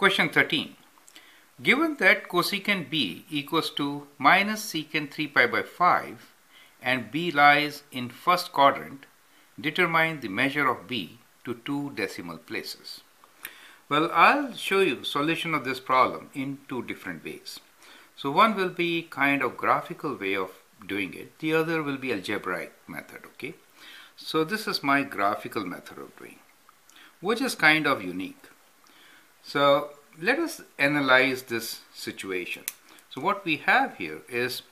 Question 13. Given that cosecant b equals to minus secant 3 pi by 5 and b lies in first quadrant, determine the measure of b to two decimal places. Well, I'll show you solution of this problem in two different ways. So one will be kind of graphical way of doing it. The other will be algebraic method, okay? So this is my graphical method of doing, which is kind of unique. So let us analyze this situation. So what we have here is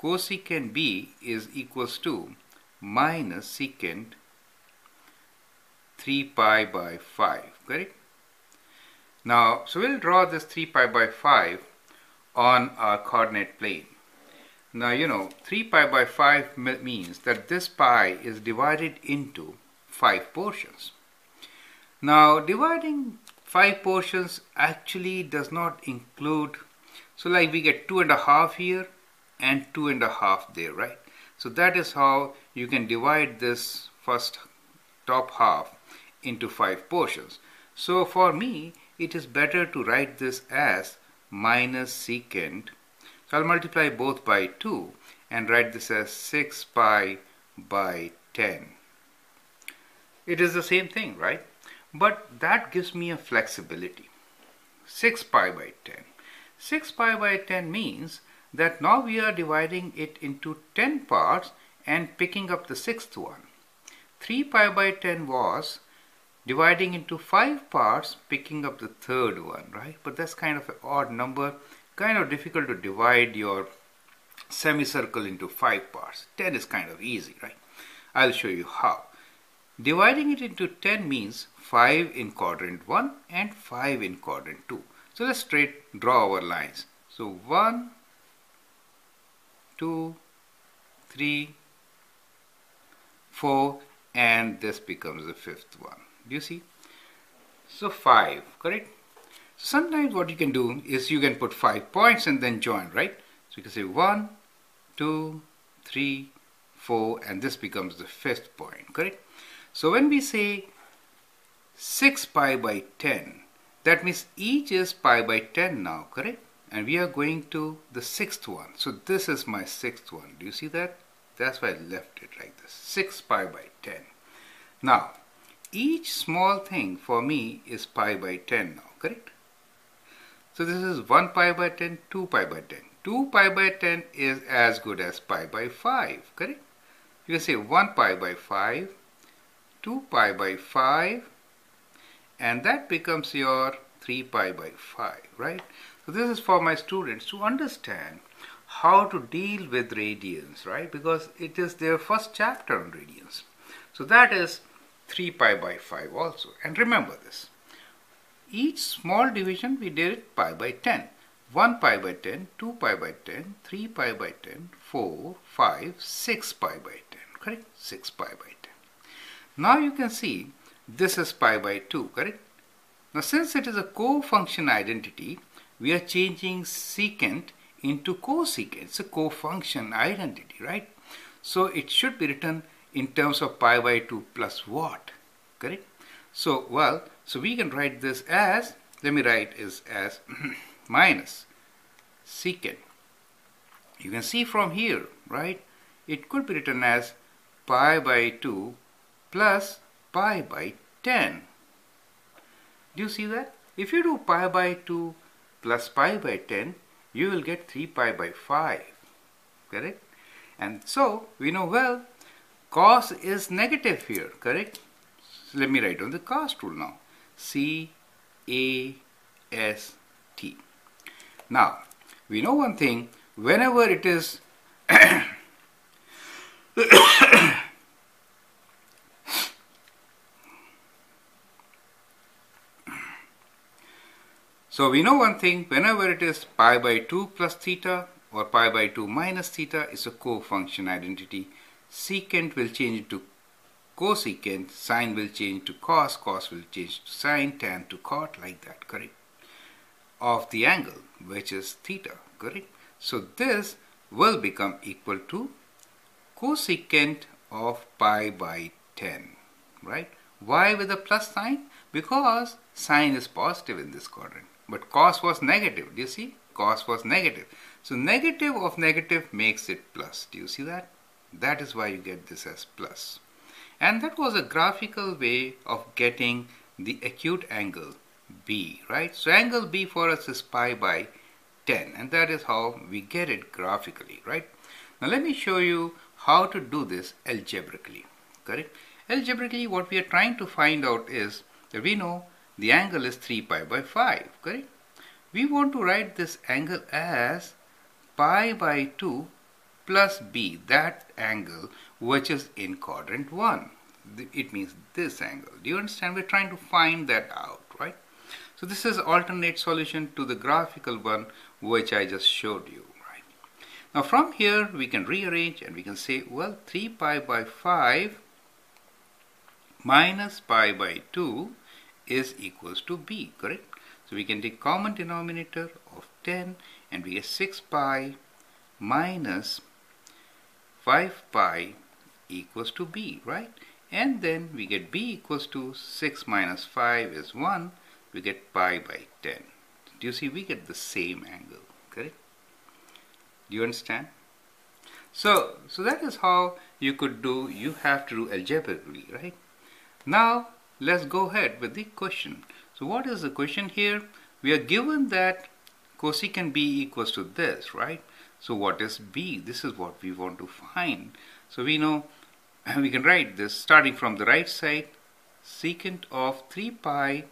cosecant b is equals to minus secant 3 pi by 5, correct? Now, so we'll draw this 3 pi by 5 on our coordinate plane. Now, you know, 3 pi by 5 means that this pi is divided into 5 portions. Now, dividing 5 portions actually does not include, so like we get 2 and a half here and 2 and a half there, right? So that is how you can divide this first top half into 5 portions. So for me, it is better to write this as minus secant. So I'll multiply both by 2 and write this as 6 pi by 10. It is the same thing, right? But that gives me a flexibility. 6 pi by 10. 6 pi by 10 means that now we are dividing it into 10 parts and picking up the sixth one. 3 pi by 10 was dividing into five parts, picking up the third one, right? But that's kind of an odd number, kind of difficult to divide your semicircle into five parts. 10 is kind of easy, right? I'll show you how. Dividing it into 10 means 5 in quadrant 1 and 5 in quadrant 2. So let's straight draw our lines. So 1, 2, 3, 4 and this becomes the fifth one. Do you see? So 5, correct? Sometimes what you can do is you can put 5 points and then join, right? So you can say 1, 2, 3, 4 and this becomes the fifth point, correct? So when we say 6 pi by 10, that means each is pi by 10 now, correct? And we are going to the sixth one. So this is my sixth one. Do you see that? That's why I left it like this. 6 pi by 10. Now, each small thing for me is pi by 10 now, correct? So this is 1 pi by 10, 2 pi by 10. 2 pi by 10 is as good as pi by 5, correct? You can say 1 pi by 5, 2 pi by 5, and that becomes your 3 pi by 5, right? So this is for my students to understand how to deal with radians, right? Because it is their first chapter on radians. So that is 3 pi by 5 also. And remember this. Each small division we did it pi by 10. 1 pi by 10, 2 pi by 10, 3 pi by 10, 4, 5, 6 pi by 10. Correct? 6 pi by 10. Now you can see this is pi by 2. Correct? Now since it is a co-function identity, we are changing secant into cosecant. It's a co-function identity, right? So it should be written in terms of pi by 2 plus what correct so well so we can write this as let me write is as minus secant you can see from here right it could be written as pi by 2 plus pi by 10 do you see that if you do pi by 2 plus pi by 10 you will get 3 pi by 5 correct and so we know well cos is negative here, correct? So let me write on the cos rule now. C A S T. Now, we know one thing, whenever it is So we know one thing, whenever it is pi by 2 plus theta or pi by 2 minus theta is a co-function identity secant will change to cosecant, sine will change to cos, cos will change to sine, tan to cot, like that, correct? Of the angle, which is theta, correct? So this will become equal to cosecant of pi by 10, right? Why with a plus sign? Because sine is positive in this quadrant, but cos was negative. Do you see? Cos was negative. So negative of negative makes it plus. Do you see that? That is why you get this as plus. And that was a graphical way of getting the acute angle B, right? So angle B for us is pi by 10 and that is how we get it graphically, right? Now let me show you how to do this algebraically, correct? Algebraically what we are trying to find out is that we know the angle is 3 pi by 5, correct? We want to write this angle as pi by 2 plus b, that angle which is in quadrant 1. It means this angle. Do you understand? We're trying to find that out, right? So this is alternate solution to the graphical one which I just showed you, right? Now from here we can rearrange and we can say, well, 3 pi by 5 minus pi by 2 is equals to b, correct? So we can take common denominator of 10 and we get 6 pi minus 5 pi equals to b, right? And then we get b equals to 6 minus 5 is 1. We get pi by 10. Do you see we get the same angle, correct? Do you understand? So, so that is how you could do, you have to do algebraically, right? Now, let's go ahead with the question. So what is the question here? We are given that cosecant b equals to this, right? So what is b? This is what we want to find. So we know, we can write this starting from the right side, secant of 3 pi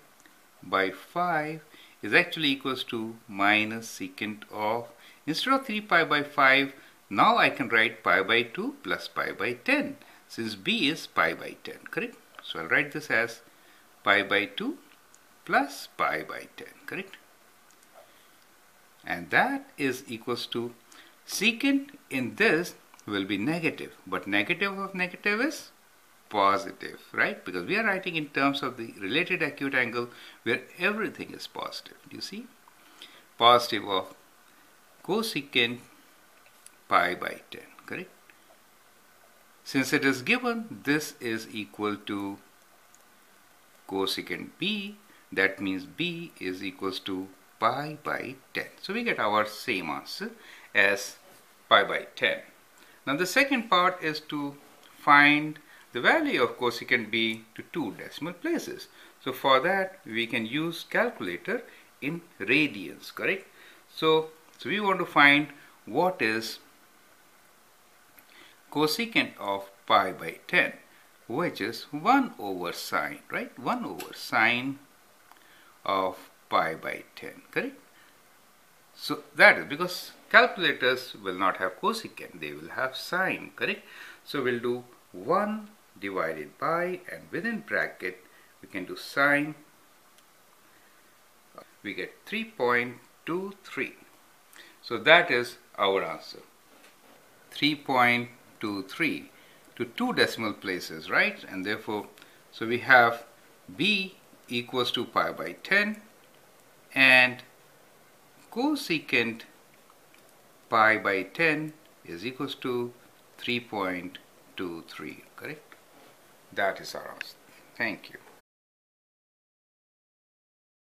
by 5 is actually equals to minus secant of, instead of 3 pi by 5, now I can write pi by 2 plus pi by 10, since b is pi by 10, correct? So I'll write this as pi by 2 plus pi by 10, correct? And that is equals to secant in this will be negative, but negative of negative is positive, right? Because we are writing in terms of the related acute angle where everything is positive. You see? Positive of cosecant pi by 10, correct? Since it is given, this is equal to cosecant b that means b is equals to pi by 10. So we get our same answer as pi by 10. Now the second part is to find the value of cosecant b to two decimal places. So for that we can use calculator in radians, correct? So, so we want to find what is cosecant of pi by 10 which is 1 over sine, right? 1 over sine of pi by 10, correct? So that is because calculators will not have cosecant, they will have sine, correct? So we'll do 1 divided by and within bracket we can do sine, we get 3.23. So that is our answer. 3.23 to two decimal places, right? And therefore, so we have b equals to pi by 10 and cosecant pi by 10 is equals to 3.23 correct? That is our answer. Thank you